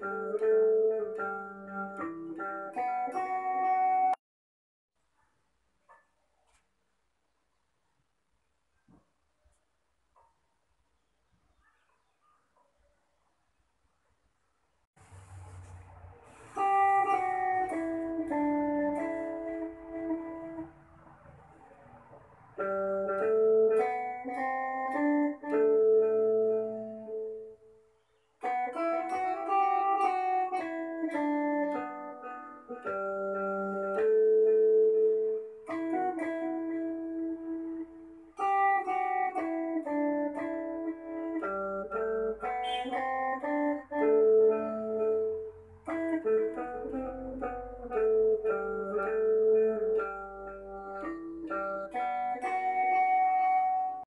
Thank you. Bye.